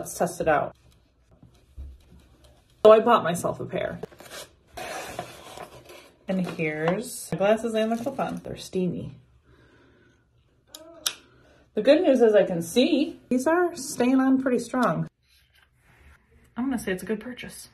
Let's test it out. So I bought myself a pair. And here's my glasses and the clip-on. They're steamy. The good news is I can see these are staying on pretty strong. I'm gonna say it's a good purchase.